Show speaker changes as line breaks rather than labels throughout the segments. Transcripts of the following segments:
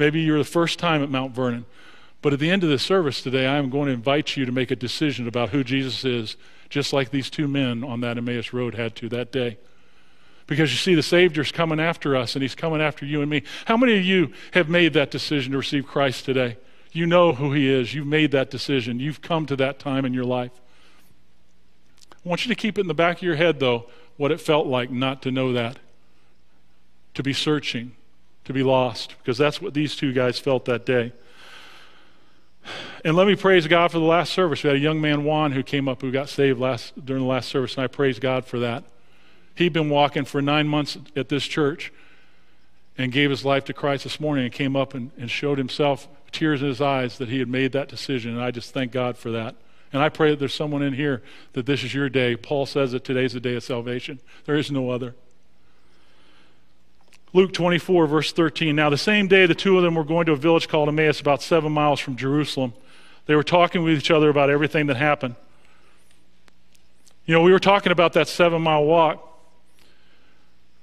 Maybe you're the first time at Mount Vernon. But at the end of the service today, I am going to invite you to make a decision about who Jesus is, just like these two men on that Emmaus Road had to that day. Because you see, the Savior's coming after us, and He's coming after you and me. How many of you have made that decision to receive Christ today? You know who He is. You've made that decision. You've come to that time in your life. I want you to keep it in the back of your head, though, what it felt like not to know that, to be searching, to be lost, because that's what these two guys felt that day. And let me praise God for the last service. We had a young man, Juan, who came up who got saved last, during the last service, and I praise God for that. He'd been walking for nine months at this church and gave his life to Christ this morning and came up and, and showed himself, tears in his eyes, that he had made that decision. And I just thank God for that. And I pray that there's someone in here that this is your day. Paul says that today's the day of salvation. There is no other. Luke 24, verse 13. Now, the same day, the two of them were going to a village called Emmaus, about seven miles from Jerusalem. They were talking with each other about everything that happened. You know, we were talking about that seven mile walk.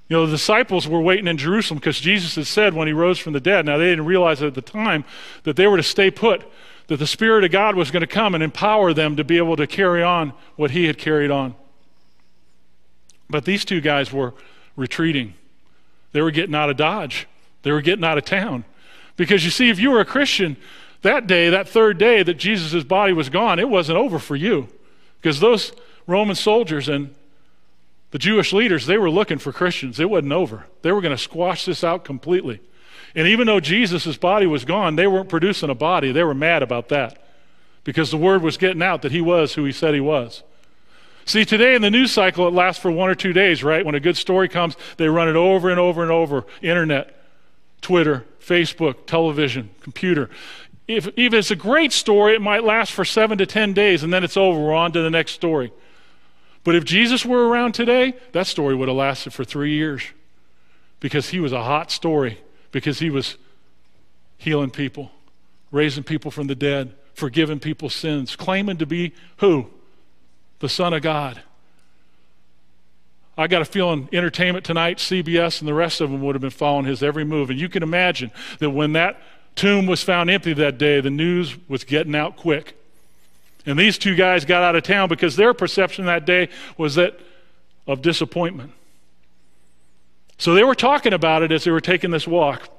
You know, the disciples were waiting in Jerusalem because Jesus had said when he rose from the dead. Now, they didn't realize at the time that they were to stay put, that the Spirit of God was going to come and empower them to be able to carry on what he had carried on. But these two guys were retreating. They were getting out of Dodge. They were getting out of town. Because you see, if you were a Christian, that day, that third day that Jesus' body was gone, it wasn't over for you. Because those Roman soldiers and the Jewish leaders, they were looking for Christians. It wasn't over. They were going to squash this out completely. And even though Jesus' body was gone, they weren't producing a body. They were mad about that because the word was getting out that he was who he said he was. See, today in the news cycle, it lasts for one or two days, right? When a good story comes, they run it over and over and over internet, Twitter, Facebook, television, computer. If, if it's a great story, it might last for seven to ten days and then it's over. We're on to the next story. But if Jesus were around today, that story would have lasted for three years because he was a hot story, because he was healing people, raising people from the dead, forgiving people's sins, claiming to be who? The Son of God. I got a feeling entertainment tonight, CBS, and the rest of them would have been following his every move. And you can imagine that when that tomb was found empty that day, the news was getting out quick. And these two guys got out of town because their perception that day was that of disappointment. So they were talking about it as they were taking this walk.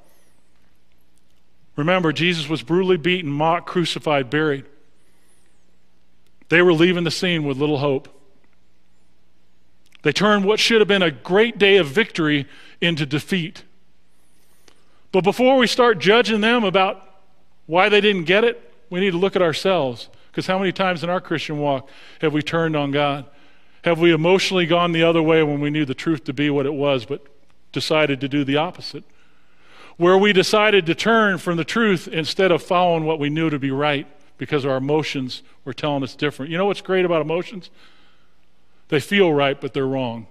Remember, Jesus was brutally beaten, mocked, crucified, buried. They were leaving the scene with little hope. They turned what should have been a great day of victory into defeat. But before we start judging them about why they didn't get it, we need to look at ourselves. Because how many times in our Christian walk have we turned on God? Have we emotionally gone the other way when we knew the truth to be what it was, but decided to do the opposite? Where we decided to turn from the truth instead of following what we knew to be right because our emotions were telling us different. You know what's great about emotions? They feel right, but they're wrong.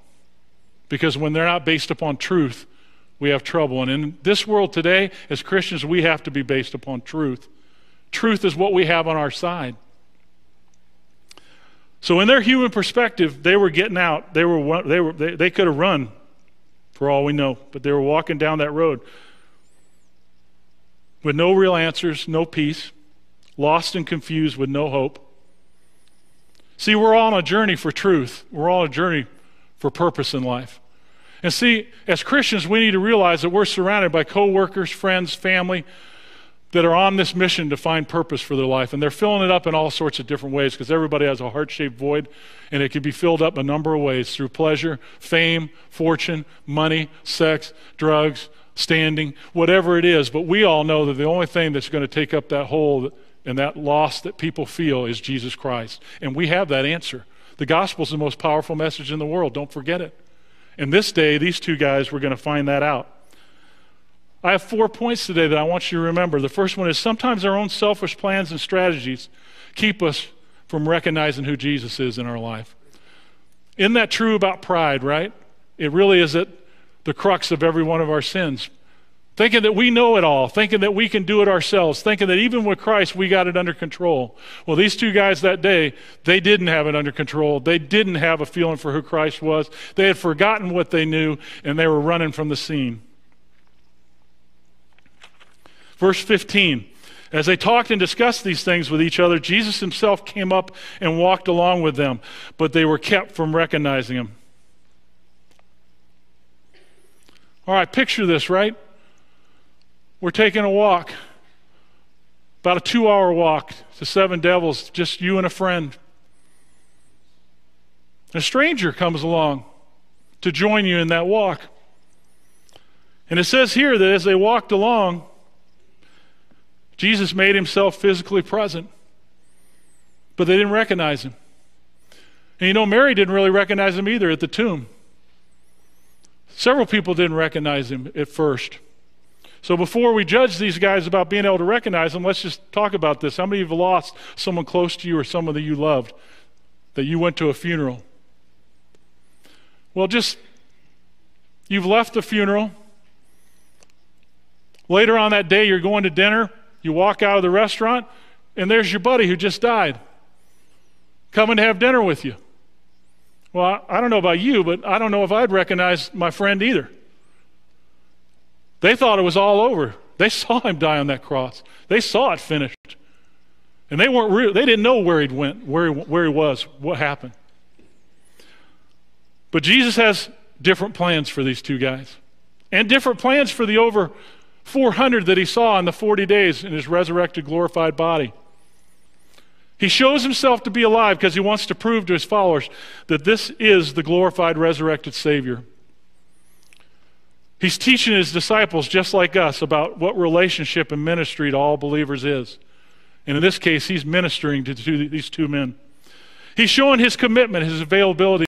Because when they're not based upon truth, we have trouble. And in this world today, as Christians, we have to be based upon truth. Truth is what we have on our side. So, in their human perspective, they were getting out. They, were, they, were, they, they could have run, for all we know, but they were walking down that road with no real answers, no peace lost and confused with no hope. See, we're all on a journey for truth. We're all on a journey for purpose in life. And see, as Christians, we need to realize that we're surrounded by coworkers, friends, family that are on this mission to find purpose for their life. And they're filling it up in all sorts of different ways because everybody has a heart shaped void, and it can be filled up a number of ways through pleasure, fame, fortune, money, sex, drugs, standing, whatever it is. But we all know that the only thing that's going to take up that hole and that loss that people feel is Jesus Christ. And we have that answer. The gospel is the most powerful message in the world. Don't forget it. And this day, these two guys were going to find that out. I have four points today that I want you to remember. The first one is sometimes our own selfish plans and strategies keep us from recognizing who Jesus is in our life. Isn't that true about pride, right? It really is at the crux of every one of our sins thinking that we know it all, thinking that we can do it ourselves, thinking that even with Christ we got it under control. Well, these two guys that day, they didn't have it under control. They didn't have a feeling for who Christ was. They had forgotten what they knew, and they were running from the scene. Verse 15. As they talked and discussed these things with each other, Jesus himself came up and walked along with them, but they were kept from recognizing him. All right, picture this, right? We're taking a walk, about a two hour walk to Seven Devils, just you and a friend. A stranger comes along to join you in that walk. And it says here that as they walked along, Jesus made himself physically present, but they didn't recognize him. And you know, Mary didn't really recognize him either at the tomb. Several people didn't recognize him at first. So before we judge these guys about being able to recognize them, let's just talk about this. How many of you have lost someone close to you or someone that you loved that you went to a funeral? Well, just you've left the funeral. Later on that day, you're going to dinner. You walk out of the restaurant, and there's your buddy who just died coming to have dinner with you. Well, I don't know about you, but I don't know if I'd recognize my friend either. They thought it was all over. They saw him die on that cross. They saw it finished. And they weren't real, they didn't know where he went, where he, where he was, what happened. But Jesus has different plans for these two guys. And different plans for the over 400 that he saw in the 40 days in his resurrected, glorified body. He shows himself to be alive because he wants to prove to his followers that this is the glorified, resurrected Savior. He's teaching his disciples, just like us, about what relationship and ministry to all believers is. And in this case, he's ministering to these two men. He's showing his commitment, his availability.